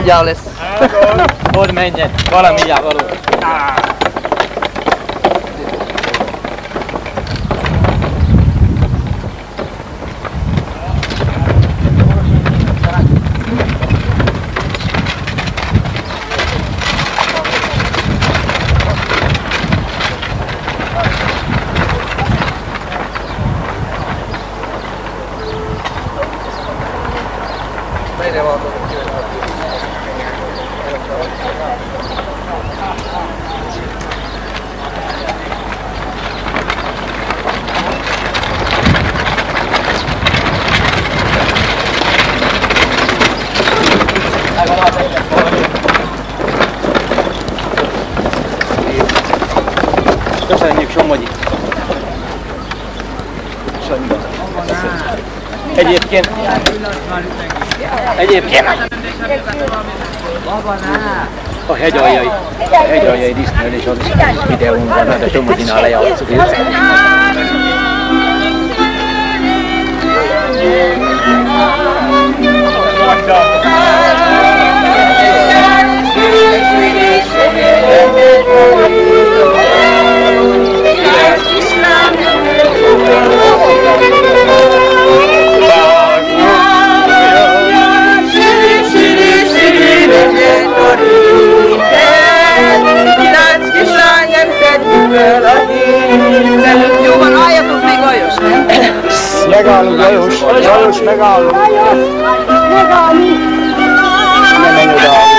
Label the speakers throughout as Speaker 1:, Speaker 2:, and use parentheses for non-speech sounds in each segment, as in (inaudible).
Speaker 1: mindjárt lesz.
Speaker 2: Hogy menjen, valami mindjárt való.
Speaker 1: Egyébként...
Speaker 3: A hegyaljai, a hegyaljai disznőlés az videón van, de Somogyinál lejátszuk.
Speaker 4: Jó van, álljatok még Lajos, nem?
Speaker 2: Megállunk,
Speaker 5: Lajos.
Speaker 2: Lajos, megállunk. Nem menj oda.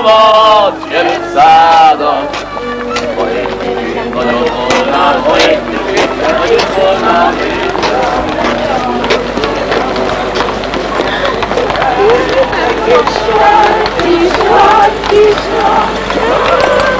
Speaker 5: Shabbat Shalom Sadon Oye, oye, oye, oye, oye, oye, Krishna, Krishna, Krishna.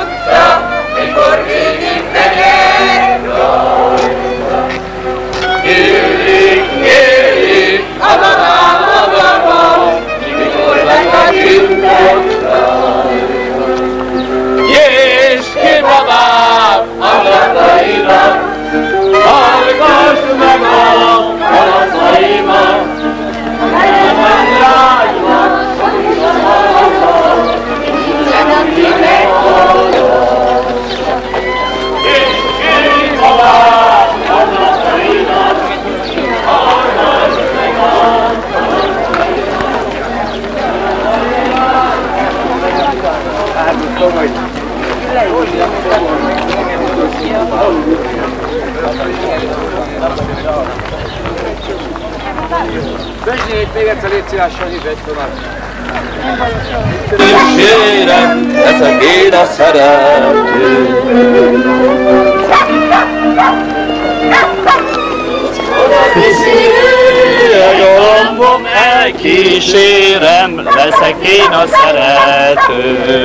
Speaker 5: Egyszer légy szíves, Sanyi, tovább. Kísérem, ezek én a szerető. Galambom
Speaker 1: elkísérem, leszek én a szeretője.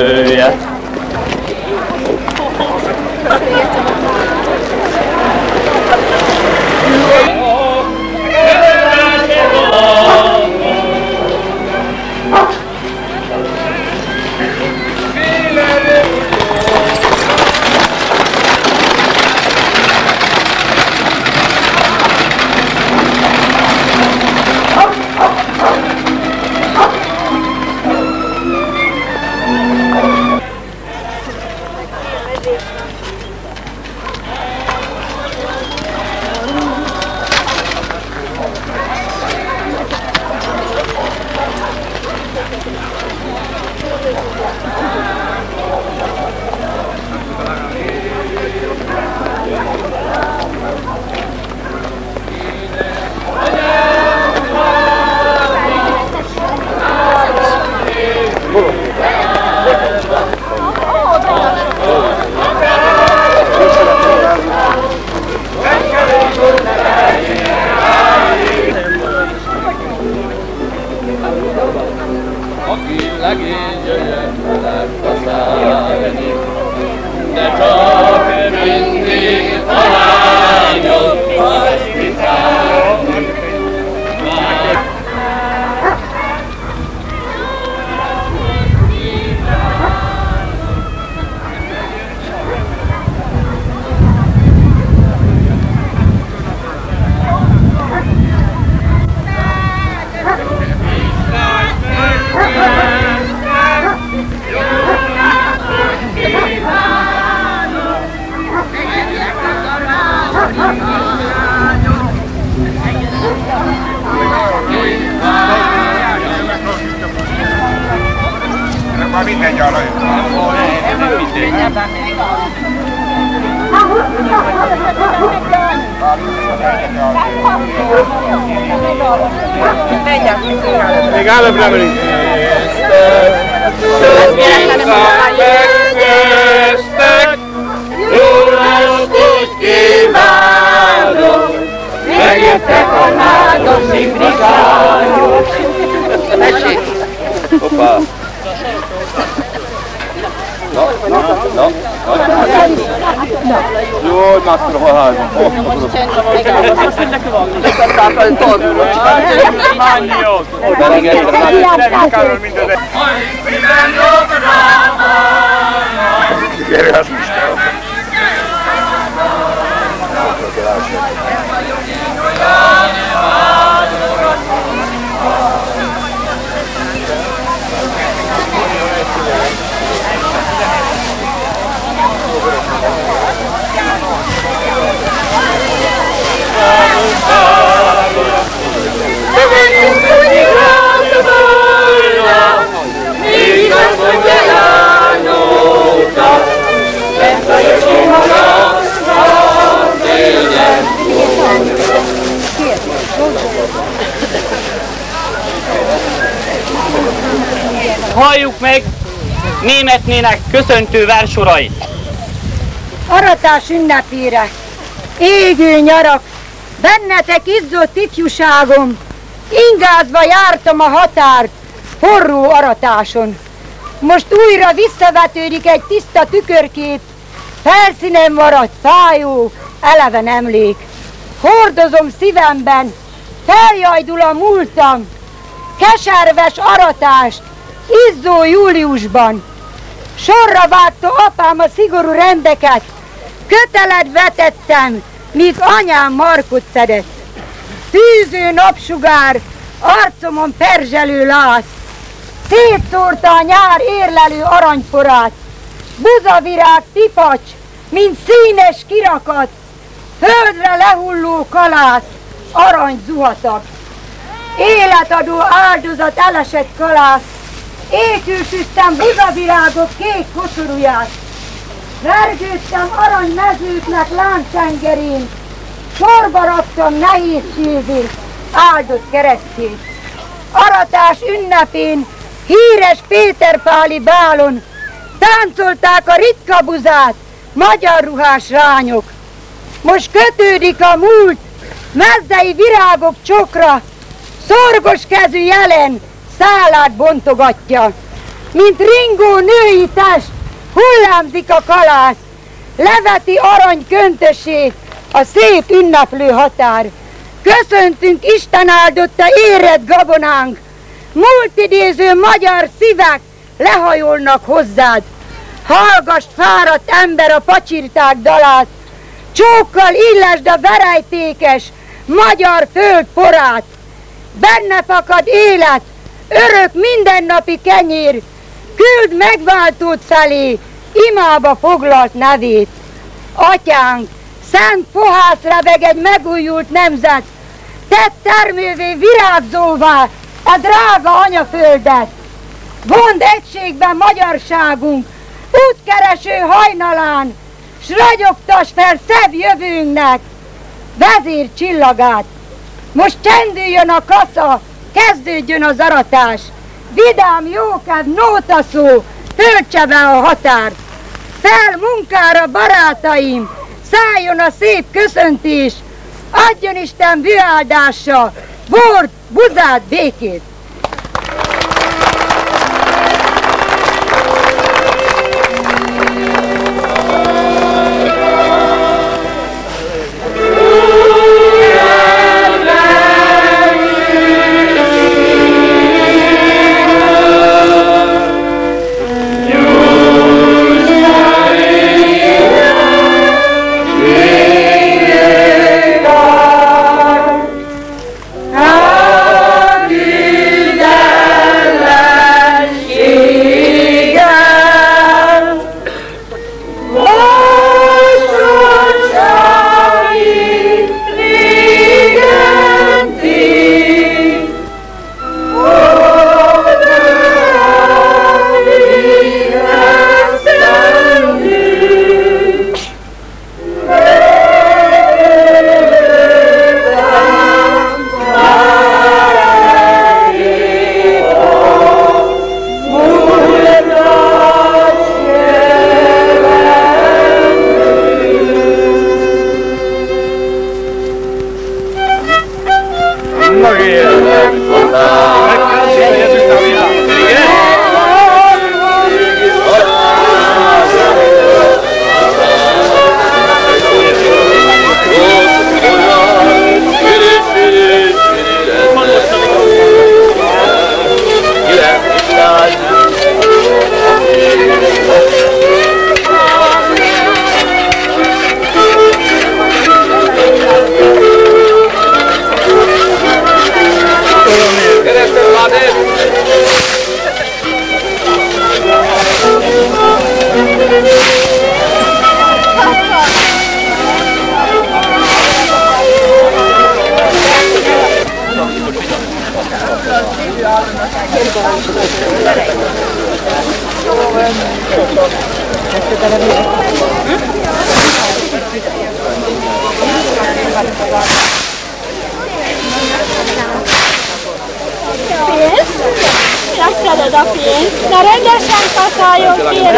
Speaker 5: Már tudom a házban.
Speaker 2: Gyere, az Isten.
Speaker 1: Halljuk meg németnének köszöntő versorait.
Speaker 6: aratás ünnepére, égő nyarak, bennetek izzott ifjúságom, ingázva jártam a határt, forró aratáson. Most újra visszavetődik egy tiszta tükörkép, felszínen maradt fájó, eleven emlék. Hordozom szívemben, feljajdul a múltam, keserves aratást, izzó júliusban. Sorra vágta apám a szigorú rendeket, köteled vetettem, míg anyám markot szedett. Tűző napsugár, arcomon perzselő láz, szétszórta a nyár érlelő aranyforát, buzavirág tipacs, mint színes kirakat, földre lehulló kalász, arany zuhatag. Életadó áldozat elesett kalász, Ékülsüttem buzavirágok kék koszorúját. Vergődtem aranymezőknek láncsengerén. Sorba raktam nehézségét, áldott keresztét. Aratás ünnepén, híres Péterpáli bálon táncolták a ritka buzát, magyar ruhás rányok. Most kötődik a múlt, mezdei virágok csokra, szorgos kezű jelen szálát bontogatja. Mint ringó női test, hullámzik a kalász, leveti arany köntösét a szép ünneplő határ. Köszöntünk Isten áldotta érett gabonánk, multidéző magyar szívek lehajolnak hozzád. Hallgass fáradt ember a pacsirták dalát, csókkal illesd a verejtékes magyar föld porát. Benne fakad élet, örök mindennapi kenyér, küld megváltót felé, imába foglalt nevét. Atyánk, szent fohász rebeg egy megújult nemzet, tett termővé virágzóvá a drága anyaföldet. Vond egységben magyarságunk, útkereső hajnalán, s ragyogtas fel szebb jövőnknek vezér csillagát. Most csendüljön a kasza, kezdődjön az aratás. Vidám, jókedv, nótaszó, töltse be a határ. Fel munkára, barátaim, szálljon a szép köszöntés, adjon Isten bűáldása, bort, buzát, békét.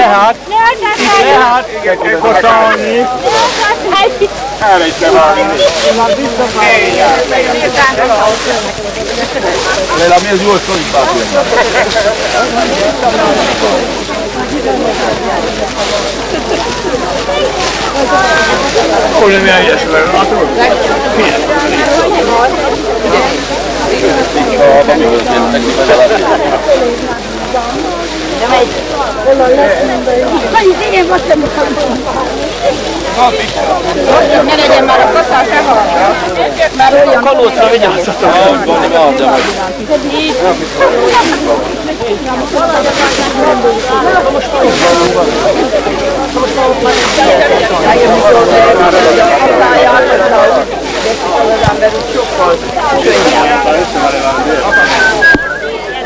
Speaker 2: Ki. Tehát?
Speaker 7: Ne
Speaker 2: Tehát? Igen, kell kaszálni. Erre is beválni. Leila,
Speaker 5: mi ez jól szólik bátja?
Speaker 2: Hol nem ilyen
Speaker 5: ilyesmivel, látod? Milyen?
Speaker 4: Ne legyen már a kaszál, te Már olyan... Kalócra
Speaker 1: vigyázzatok!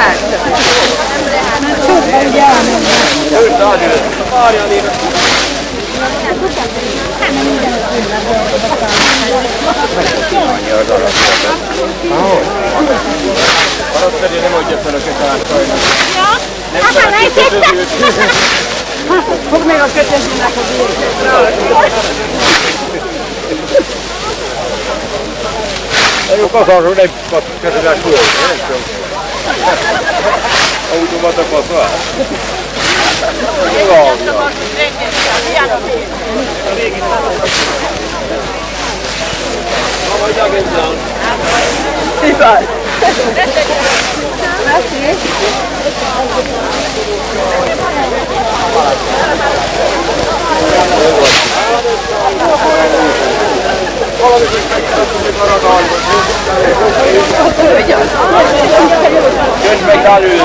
Speaker 4: Kyllä, kyllä, kyllä, kyllä, kyllä, kyllä, kyllä, kyllä, Parattelin nem adja fel a ketát sajnos. Hát, nem Fog meg a kötözőnek a
Speaker 2: A última tá passando. Legal.
Speaker 4: Így van. Köszi. Thank you. Automata kasvaa. Joo, joo. Hyvä. Jönn
Speaker 5: meg alul!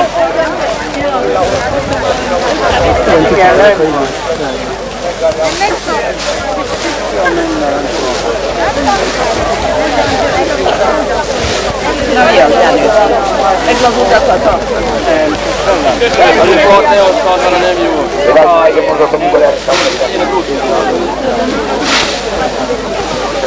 Speaker 5: Alul volt ne osztal, mert nem jó. Én a Igen,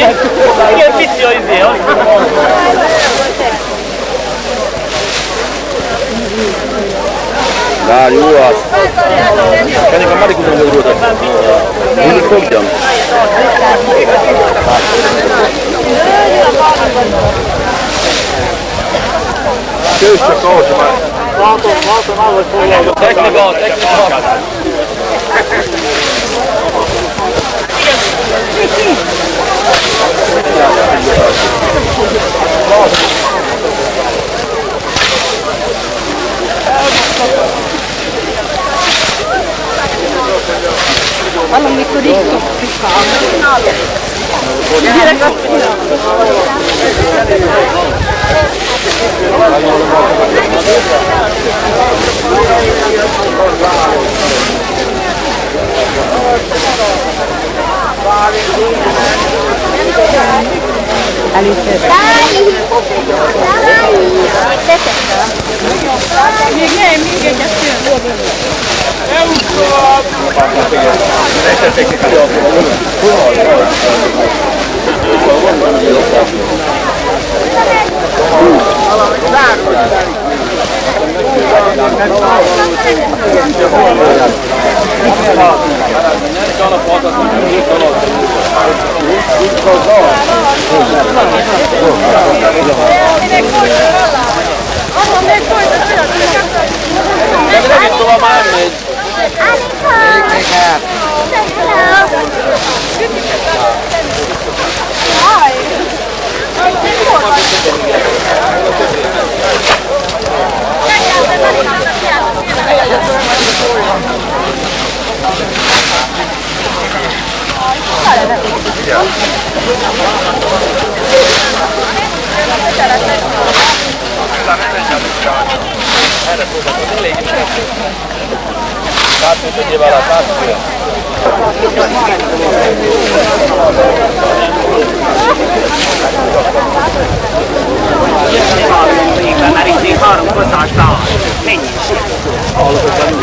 Speaker 1: Ninguém pediu e veio. 나 이거 와
Speaker 5: 그러니까 말이 그런 거 이러다 눈을 쏘기잖아 Deus te acorde, mas...
Speaker 2: Volta, volta, volta. Técnico,
Speaker 5: técnico.
Speaker 8: Allora mi codico più caldo. Sì, ragazzi. Allora, Allez, c'est ça.
Speaker 5: Hi. 大家在那里放着架子鼓，哎呀，这玩意儿多呀！哎呀，好厉害的！哎呀，这架子鼓多厉害的！八分钟一把拉，八分钟。一 (laughs)
Speaker 1: 号、二号、三号、四号、五号，美女，全部都关闭。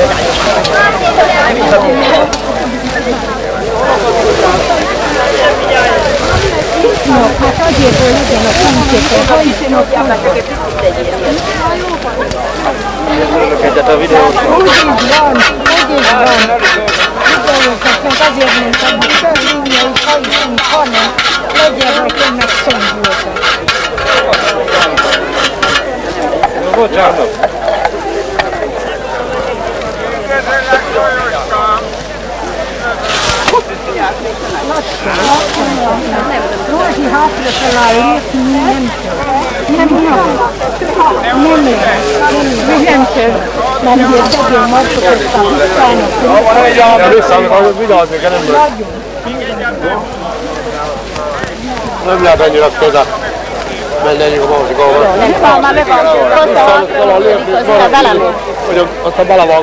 Speaker 9: No, a to dziecko jest na
Speaker 8: punkcie, to jest na punkcie. Yeah, I know. Rozi hátra talál lépni, nem tud. Nem tud. Nem lehet. Lehet. Nem tud. Nem bír tegyen marcokat utána.
Speaker 5: Ja, vissza, amikor vigyázni kell, nem lehet. Nem lehet ennyire közel. Ennyi a másik ahol.
Speaker 1: Nem már meg van. Vissza, talán lépni,
Speaker 7: Belelő. hogy
Speaker 2: aztán belevág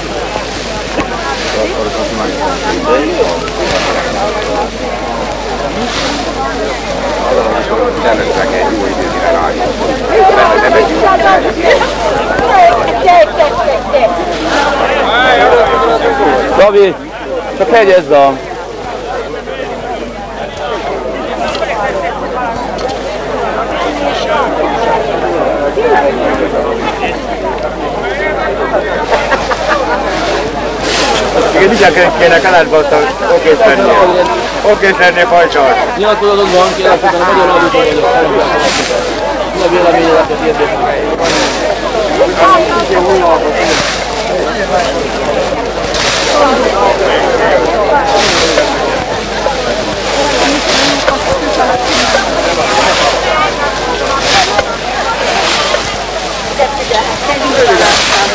Speaker 9: A dolg. Gabi, csak
Speaker 5: hegyezd a...
Speaker 2: azt
Speaker 3: a okés lenni.
Speaker 2: Okés lenni fajcsal.
Speaker 5: Nyilatkozatot van, kérlek szépen a Magyar Auditor vagyok. Mi a véleményed a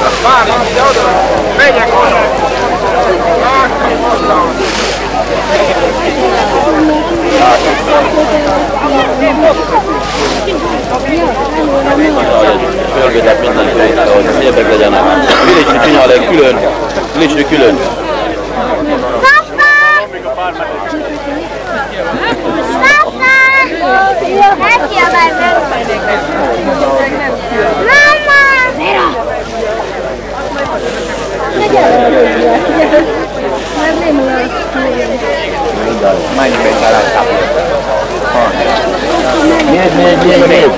Speaker 5: Várj, ide oda! Megyek oda! Láttam hozzá! Pörgetett mindenki, hogy szépek legyenek. Vilicsi csinál egy külön, Vilicsi külön.
Speaker 3: mai diventerà sapere. Vieni, vieni, vieni, vieni.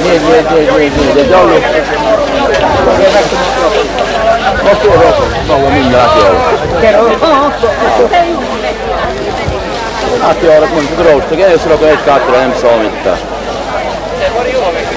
Speaker 3: Vieni, vieni, vieni, vieni, vieni, giallo. Posso rosso, non mi la piove. Però, a te ora con grosso,
Speaker 5: che adesso lo che è scatto, è un somit. Fuori io, perché ti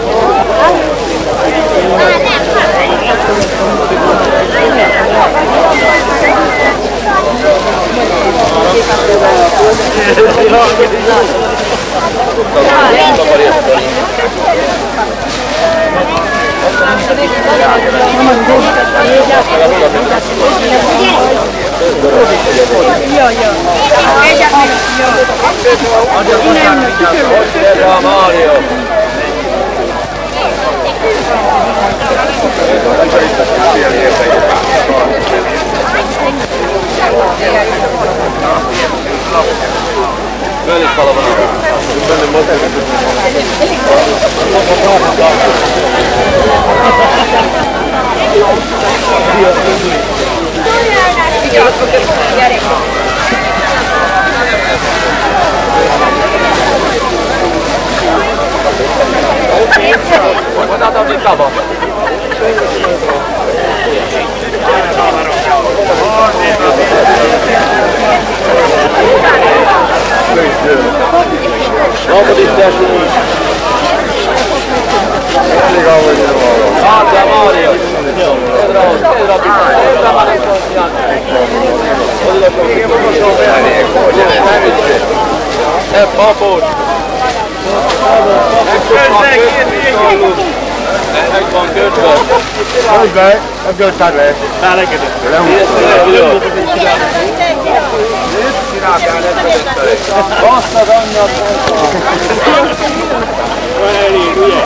Speaker 5: Mario.
Speaker 4: Böyle falan. Ben de motor. Vou dar uma brincadeira.
Speaker 5: Robert is daar.
Speaker 3: Ik de wal.
Speaker 5: Maar in. Pedro, Pedro, Pedro, maar ik kom niet aan. Ik zo bij. Ik.
Speaker 2: Ik. That's
Speaker 5: going good, but...
Speaker 3: That was bad. That's good, Todd, man.
Speaker 2: Nah, I like it.
Speaker 5: Basta donna
Speaker 2: Alleluia.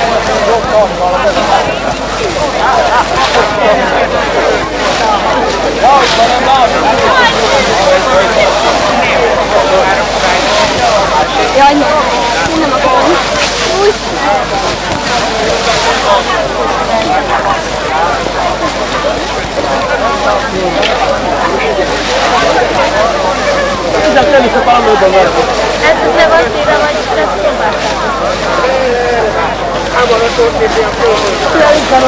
Speaker 7: Rồi nhỉ, xin mà có Ui Thank you. Essas levantes elas transformam. Aí agora eu estou aqui a prova. Aí, caro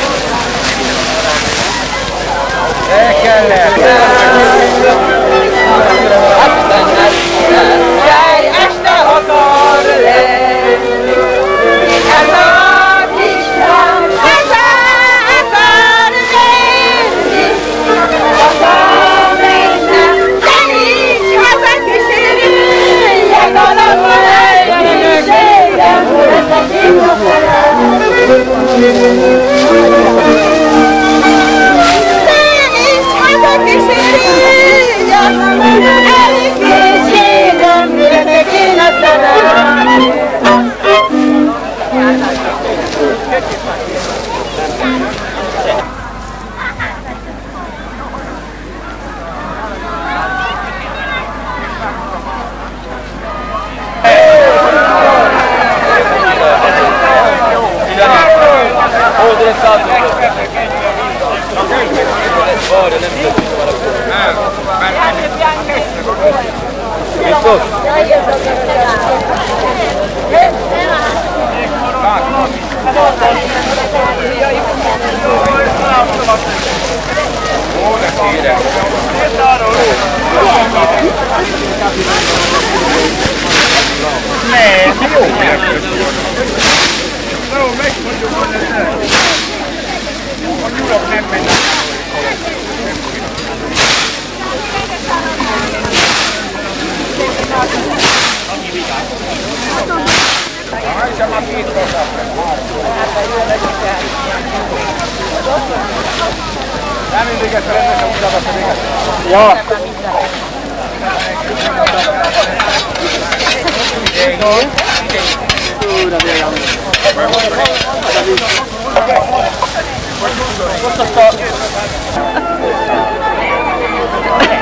Speaker 1: Yo.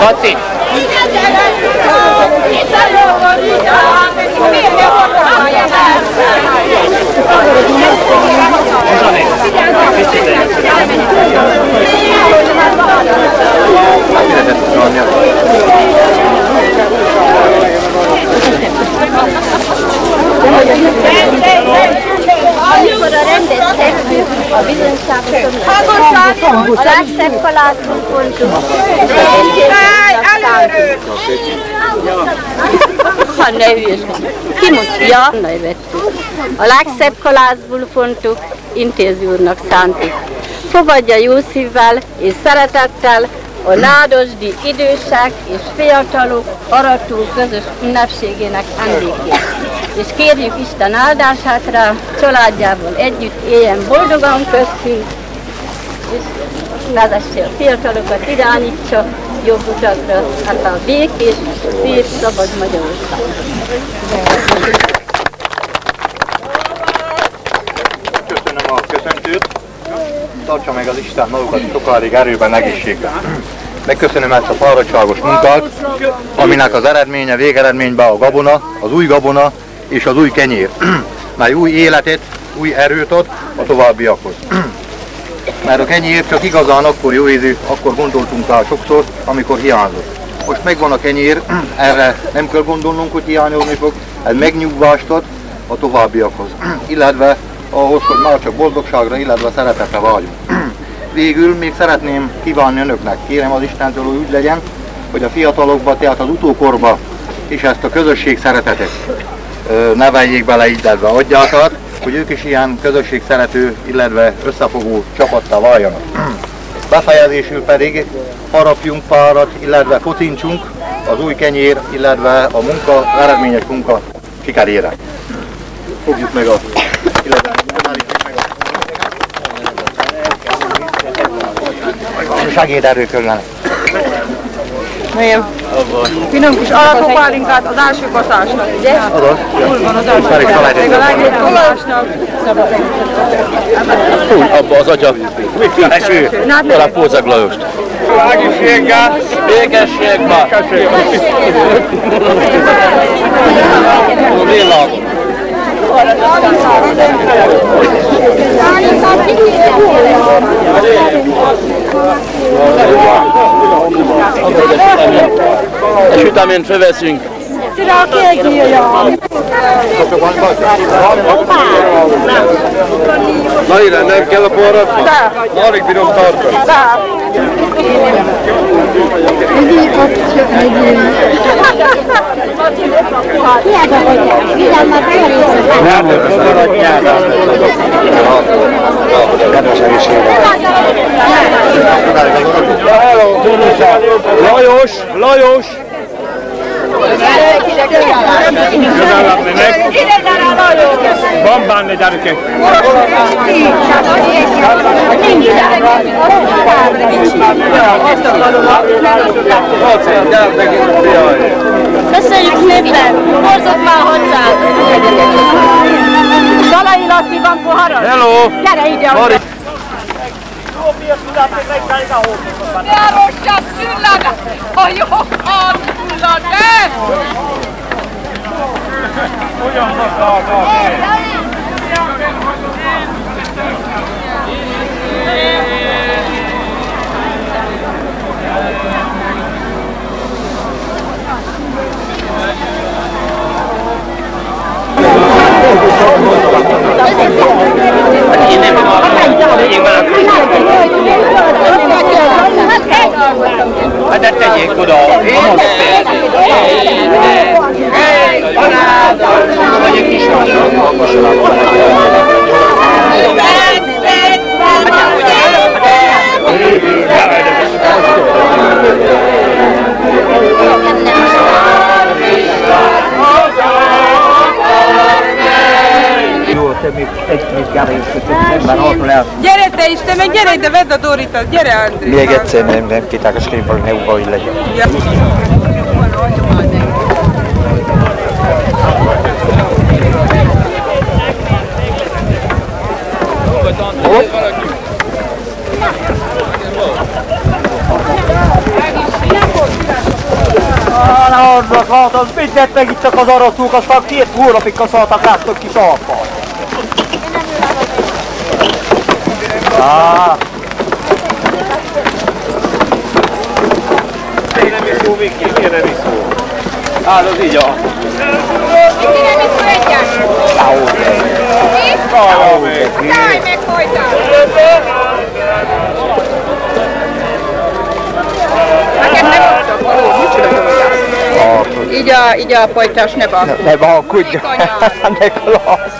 Speaker 1: Laci!
Speaker 7: Amikor a rendet tettük, a bizonyságot a legszebb kalászunk voltunk.
Speaker 10: Ha ne. A legszebb kalászból fontuk, intéző úrnak szántuk. Fogadja jó szívvel és szeretettel a nádosdi idősek és fiatalok arató közös ünnepségének emlékét. És kérjük Isten áldását rá, családjával együtt éljen boldogan köztünk, és vezesse a fiatalokat, irányítsa jobb utakra, hát a békés, szép, szabad Magyarország.
Speaker 11: Tartsa meg az Isten magukat sokáig erőben, egészségben. Megköszönöm ezt a fáradtságos munkát, aminek az eredménye, végeredményben a gabona, az új gabona és az új kenyér, (clears throat) mely új életet, új erőt ad a továbbiakhoz. (clears throat) Mert a kenyér csak igazán akkor jó ízű, akkor gondoltunk rá sokszor, amikor hiányzott. Most megvan a kenyér, (clears throat) erre nem kell gondolnunk, hogy hiányozni fog, ez megnyugvást ad a továbbiakhoz, illetve ahhoz, hogy már csak boldogságra, illetve szeretetre vágyunk. (clears throat) Végül még szeretném kívánni önöknek, kérem az Istentől, hogy úgy legyen, hogy a fiatalokba, tehát az utókorba is ezt a közösség szeretetet neveljék bele, illetve adják át, hogy ők is ilyen közösség szerető, illetve összefogó csapattá váljanak. (clears throat) Befejezésül pedig harapjunk párat, illetve focincsunk az új kenyér, illetve a munka, eredményes munka sikerére. Fogjuk meg a... illetve közelítsük meg a... Segéderő kellene. Milyen?
Speaker 4: Finom kis alakú pálinkát az első kaszásnak, ugye?
Speaker 11: Adod?
Speaker 4: Hol van az első kaszásnak? Még a legjobb kolásnak.
Speaker 5: Úgy, abba az atya. Eső.
Speaker 4: Talán
Speaker 5: Pózag Lajost.
Speaker 2: Egészséggel!
Speaker 5: Égességben. Villag. Egy süteményt fölveszünk.
Speaker 11: Na
Speaker 9: ide, nem kell a porrat?
Speaker 4: Alig bírom tartani.
Speaker 2: Lajos! Lajos! Közelebb meg! Van benne gyerekek!
Speaker 7: Köszönjük szépen! Hozzuk már hozzá!
Speaker 4: Dalai Laci van pohara?
Speaker 5: Hello!
Speaker 7: Gyere ide! Copie sull'arte tra i cani da roupa. Ne
Speaker 4: ha roscia sull'ada. Oh, io ho sull'ada. Oh, io ho sull'ada. Oh, io ho sull'ada.
Speaker 1: Hát de tegyék oda! Barátom! Vagy egy kis
Speaker 4: Gyere te is, te meg gyere ide, vedd a Doritot, gyere Andri! Még egyszer
Speaker 3: nem, nem kiták a skrimpal, ne uba, hogy legyen.
Speaker 1: Arra, hát az mit tettek itt csak az aratók, aztán két hónapig kaszáltak láttok kis alpal. Ah.
Speaker 2: Én nem is szó, Viki, én nem is szó. Hát az így a... Kájjal még. Szállj meg folyton!
Speaker 4: Neked nem adtak való, mit csinálom? Így a, így a folytás ne van. Ne
Speaker 3: balkudj! Vékonyan. Ne klassz!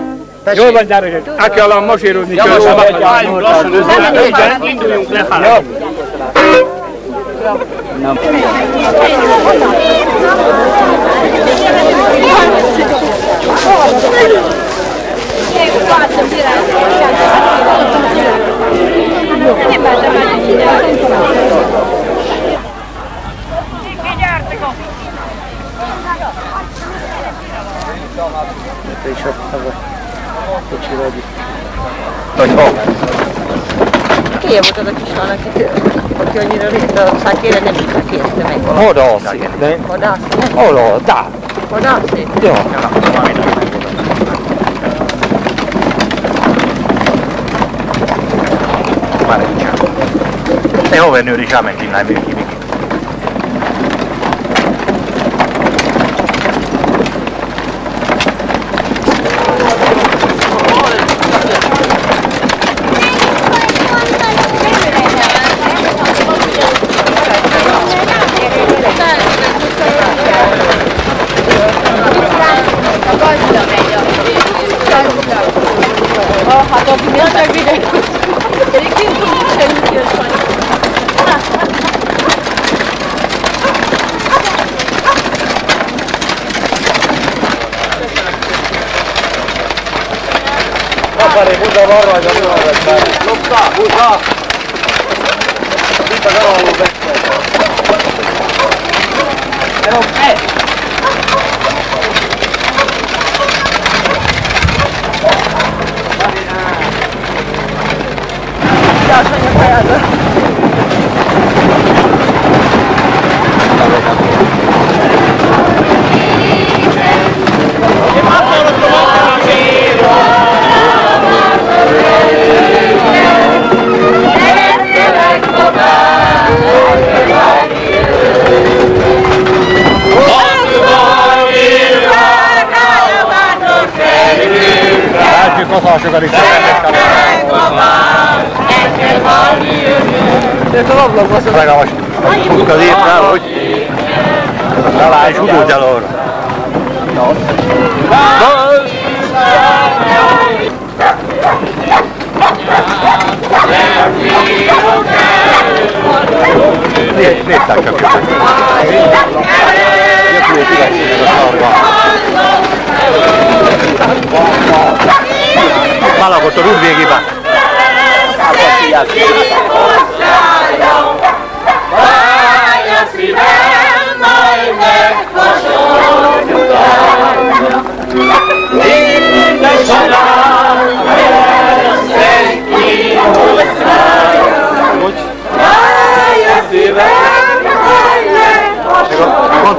Speaker 2: Te vagy az évek Szívem Jól van, gyere, át kell a masírozni. Álljunk lassan össze, induljunk
Speaker 1: lefelé.
Speaker 3: Te is ott
Speaker 12: Ki io ho a kis valakit, aki annyira régre szállt kére, nem is készte meg valamit.
Speaker 3: Oda alszik, de?
Speaker 12: Oda alszik?
Speaker 3: Oh da.
Speaker 12: Oda alszik?
Speaker 3: Jó.
Speaker 11: Már egy csinál. Ne, hova diciamo és elment innen, chimica. fatto più o
Speaker 4: meno video. Perché tu non c'è il video? fare punta porra che
Speaker 5: non lo sa, usa! Tutta cavolo,
Speaker 11: Az szól. Legalább most az ért rá, hogy talán is húzott el arra. Nézd, nézd csak csak. Jöttünk üvegszínek a szarva. Malagott a rúd végébe. Mondta,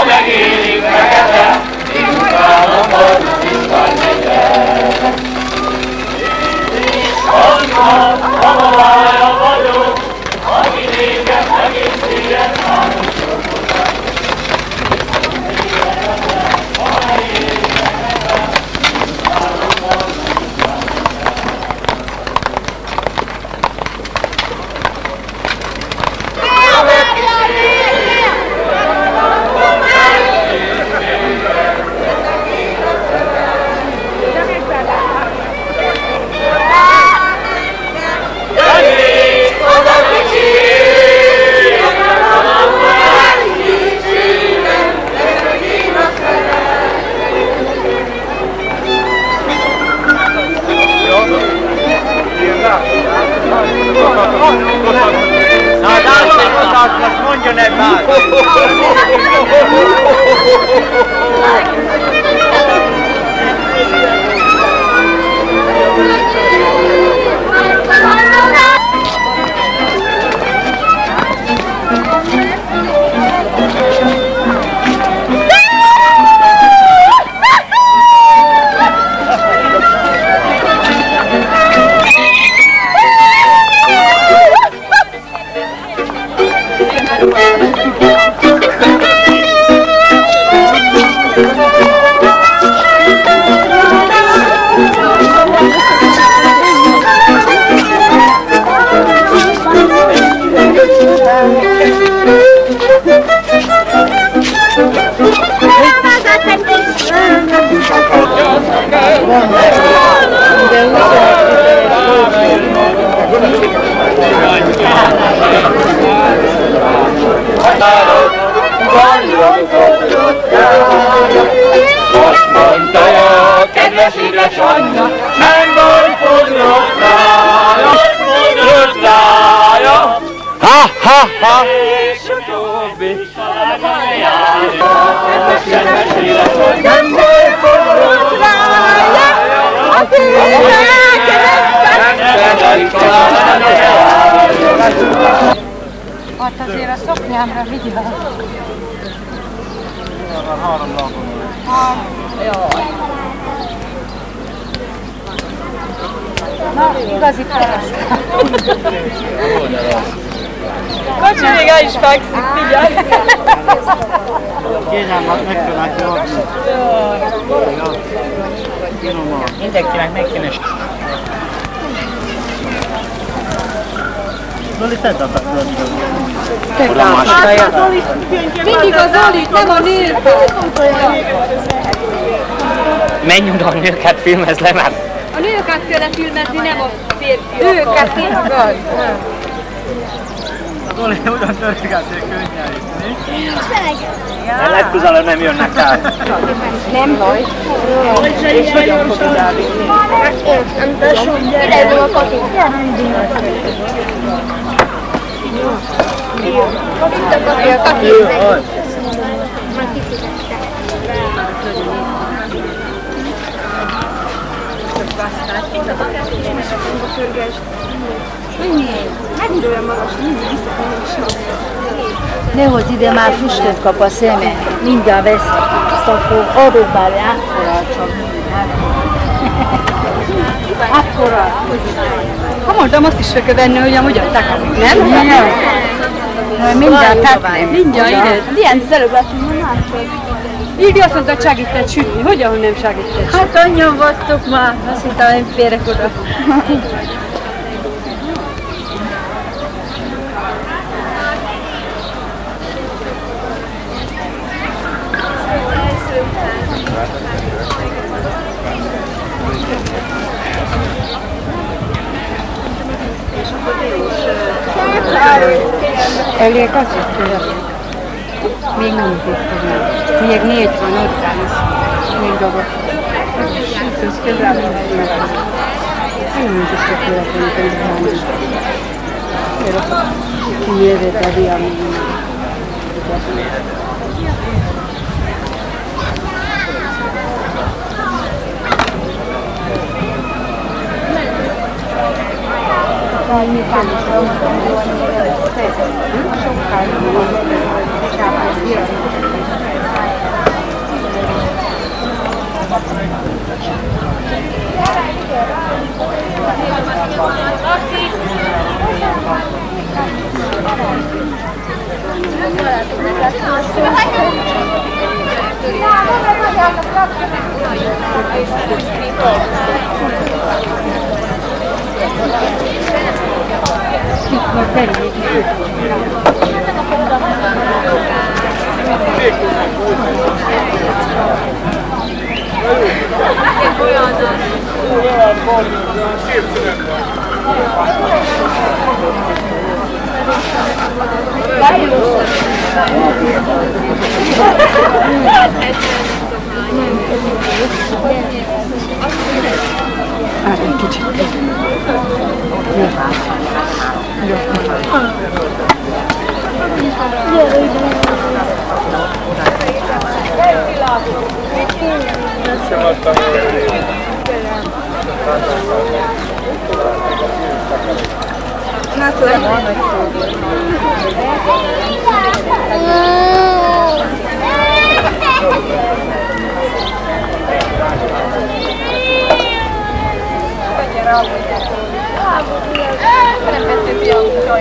Speaker 5: Omegi, Ha! És a édesanyja, nem fogjuk rája. Hát azért a szoknyámra vigyázz. Na, igazi paraszt.
Speaker 4: Kocsi még el is fekszik, figyelj! Mindenkinek
Speaker 1: meg kéne
Speaker 4: Mindig az Zolit, nem a nőt.
Speaker 1: Menj oda a nőket filmez le, mert
Speaker 4: A nőket kell filmezni, nem a férfiakat. Nőket
Speaker 1: tényleg? legközelebb nem jönnek át.
Speaker 7: Nem baj. Ne hozz ide,
Speaker 6: már
Speaker 7: füstöt
Speaker 6: kap a szeme. Mindjárt vesz. Szakó, adok bár akkora csak.
Speaker 8: Akkora. (laughs) Ha mondtam, azt is fel kell venni, hogy amúgy adták, amúgy nem?
Speaker 6: Nem. Mindjárt
Speaker 8: tettem. Mindjárt ide.
Speaker 7: Ilyen előbb láttunk, hogy másod.
Speaker 8: Ildi azt mondta, hogy segített sütni. Hogy, ahol nem segített?
Speaker 7: Hát annyian vagytok már. Azt hittem, hogy
Speaker 8: férek oda. (laughs)
Speaker 6: Öyle kaç istiyor.
Speaker 8: Bilmiyorum
Speaker 6: ki
Speaker 8: istiyor. Niye
Speaker 6: niye etmen
Speaker 8: olsanız.
Speaker 6: Şimdi doğru. Bilmiyorum ki istiyor.
Speaker 8: Pero
Speaker 6: niye de tabii anlamıyorum. 的意思就是说，很多那个对，嗯，收牌的话，就是要把地儿。Thank. Yeah.
Speaker 8: 아, 네, 괜찮아요. 네.
Speaker 4: era Pero en vez de tío, no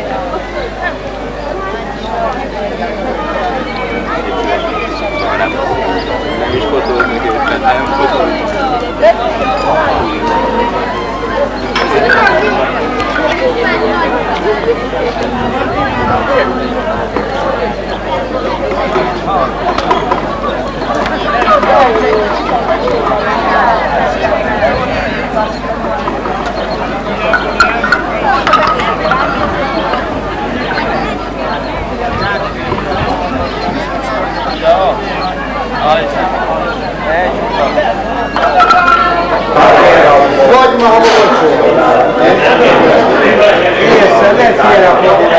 Speaker 4: Thank you. Yes, let's hear a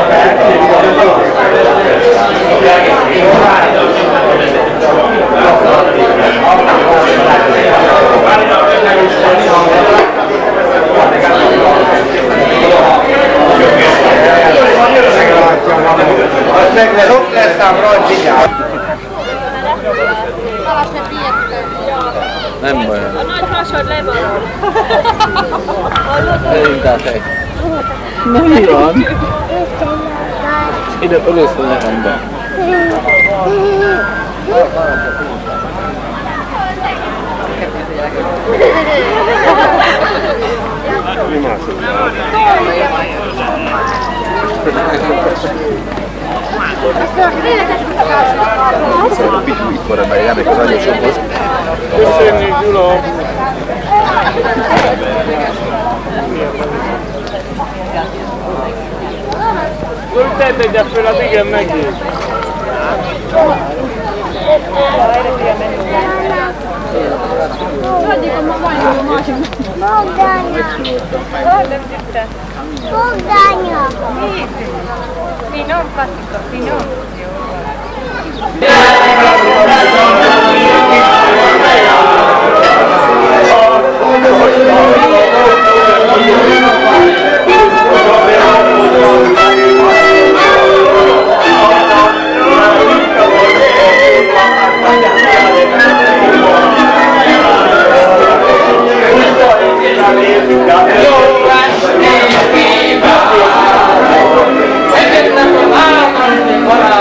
Speaker 1: mi van? Ide először ne van be.
Speaker 9: Itt van, mert nem az anyósokhoz.
Speaker 2: Köszönjük, Gyula! testa gli ha appena pica a me che... No, dico, ma vai, non lo mangio. Montagna! Sì, sì, non fatti così, no. Thank you.
Speaker 5: Hello,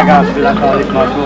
Speaker 1: Obrigado